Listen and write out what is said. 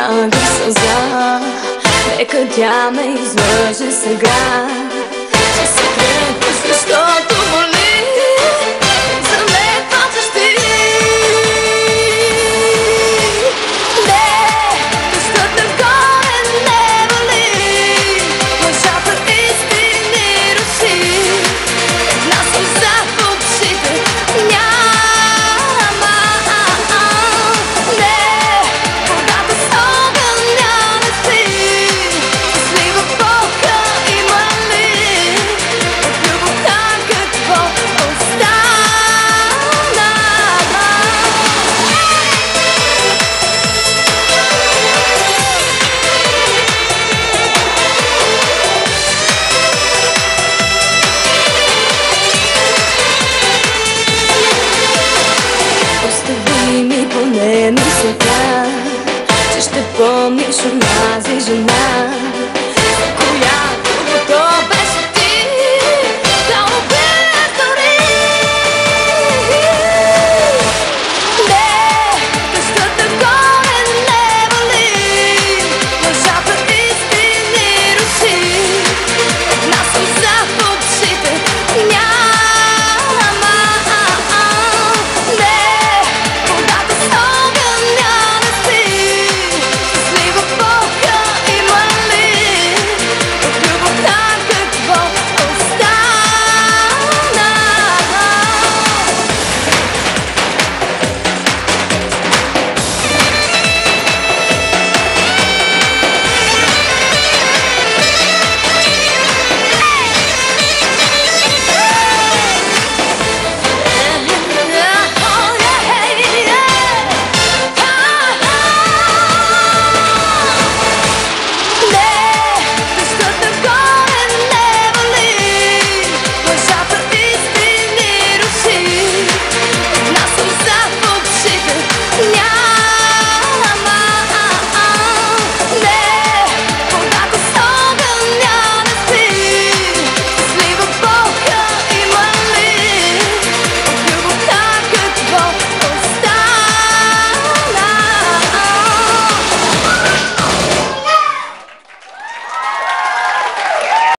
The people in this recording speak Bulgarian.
стана сълза Нека тя ме излъже сега. Че се крепи, защото on me, je nazi, je nazi